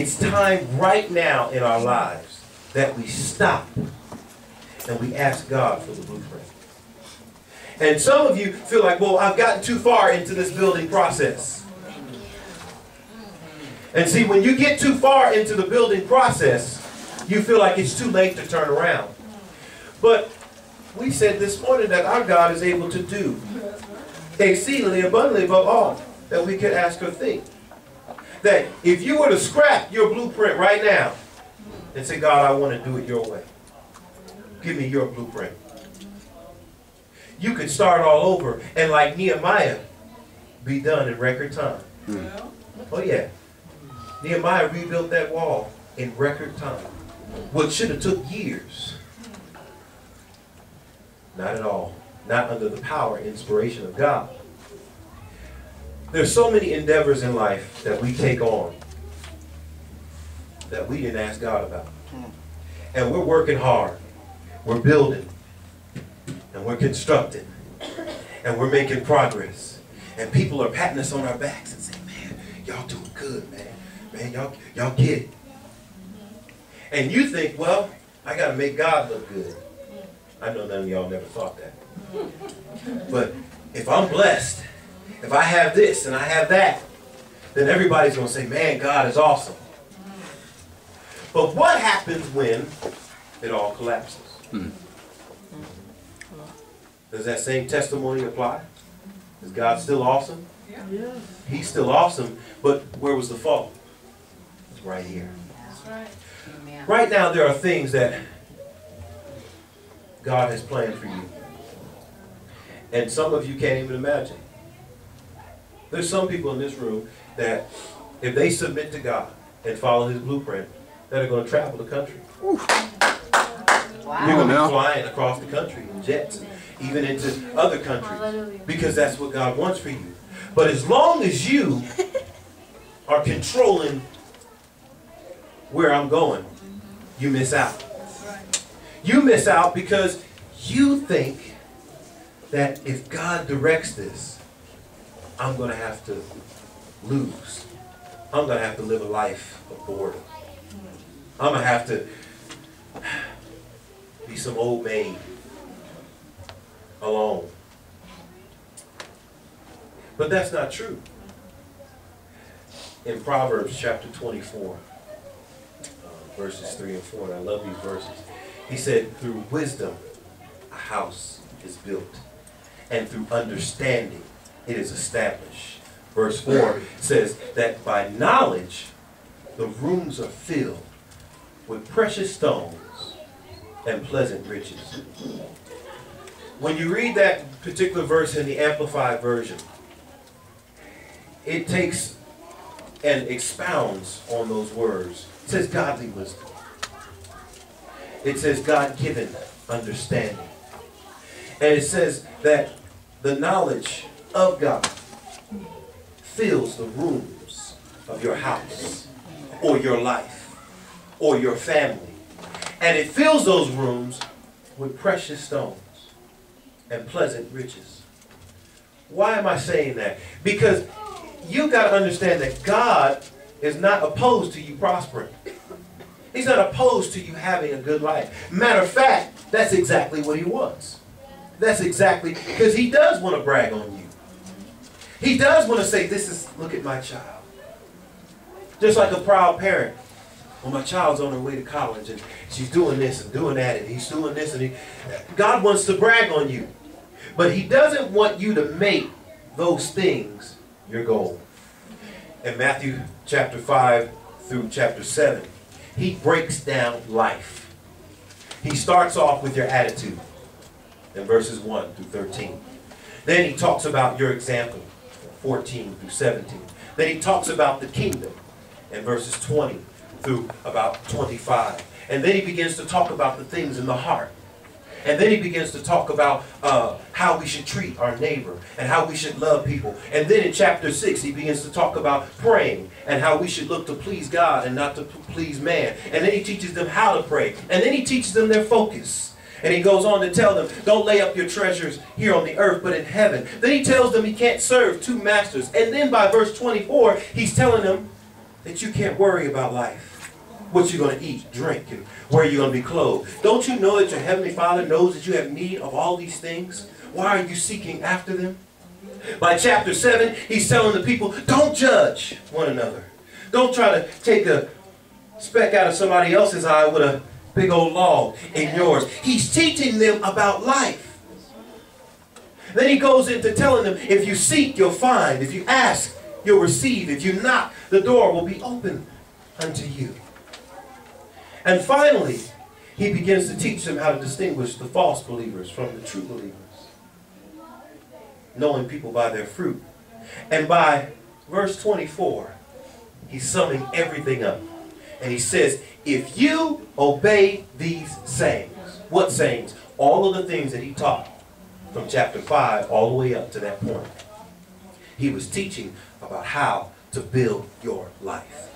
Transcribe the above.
it's time right now in our lives that we stop and we ask God for the blueprint. And some of you feel like, well, I've gotten too far into this building process. And see, when you get too far into the building process, you feel like it's too late to turn around. But we said this morning that our God is able to do exceedingly abundantly above all that we could ask or think. That if you were to scrap your blueprint right now and say, God, I want to do it your way. Give me your blueprint. You could start all over and like Nehemiah, be done in record time. Mm. Oh yeah. Nehemiah rebuilt that wall in record time. What should have took years. Not at all. Not under the power and inspiration of God. There's so many endeavors in life that we take on that we didn't ask God about. And we're working hard. We're building. And we're constructing. And we're making progress. And people are patting us on our backs and saying, man, y'all doing good, man. Man, y'all, y'all get it. And you think, well, I got to make God look good. I know none of y'all never thought that. But if I'm blessed, if I have this and I have that, then everybody's going to say, man, God is awesome. But what happens when it all collapses? Hmm. Does that same testimony apply? Is God still awesome? Yeah. He's still awesome, but where was the fault? It's right here. Right. Right now, there are things that God has planned for you. And some of you can't even imagine. There's some people in this room that, if they submit to God and follow His blueprint, that are going to travel the country. Wow. You're going to be flying across the country in jets, even into other countries, because that's what God wants for you. But as long as you are controlling where I'm going, you miss out. You miss out because you think that if God directs this, I'm going to have to lose. I'm going to have to live a life of boredom. I'm going to have to be some old maid alone. But that's not true. In Proverbs chapter 24, uh, verses 3 and 4, and I love these verses. He said, through wisdom, a house is built, and through understanding, it is established. Verse 4 says that by knowledge, the rooms are filled with precious stones and pleasant riches. When you read that particular verse in the Amplified Version, it takes and expounds on those words. It says godly wisdom. It says God-given understanding. And it says that the knowledge of God fills the rooms of your house or your life or your family. And it fills those rooms with precious stones and pleasant riches. Why am I saying that? Because you've got to understand that God is not opposed to you prospering. He's not opposed to you having a good life. Matter of fact, that's exactly what he wants. That's exactly, because he does want to brag on you. He does want to say, this is, look at my child. Just like a proud parent. Well, my child's on her way to college and she's doing this and doing that and he's doing this and he, God wants to brag on you. But he doesn't want you to make those things your goal. In Matthew chapter 5 through chapter 7, he breaks down life. He starts off with your attitude in verses 1 through 13. Then he talks about your example, 14 through 17. Then he talks about the kingdom in verses 20 through about 25. And then he begins to talk about the things in the heart and then he begins to talk about uh, how we should treat our neighbor and how we should love people. And then in chapter 6, he begins to talk about praying and how we should look to please God and not to please man. And then he teaches them how to pray. And then he teaches them their focus. And he goes on to tell them, don't lay up your treasures here on the earth, but in heaven. Then he tells them he can't serve two masters. And then by verse 24, he's telling them that you can't worry about life. What you're going to eat, drink, and where you're going to be clothed. Don't you know that your Heavenly Father knows that you have need of all these things? Why are you seeking after them? By chapter 7, he's telling the people, don't judge one another. Don't try to take a speck out of somebody else's eye with a big old log in yours. He's teaching them about life. Then he goes into telling them, if you seek, you'll find. If you ask, you'll receive. If you knock, the door will be open unto you. And finally, he begins to teach them how to distinguish the false believers from the true believers. Knowing people by their fruit. And by verse 24, he's summing everything up. And he says, if you obey these sayings, what sayings? All of the things that he taught from chapter 5 all the way up to that point. He was teaching about how to build your life.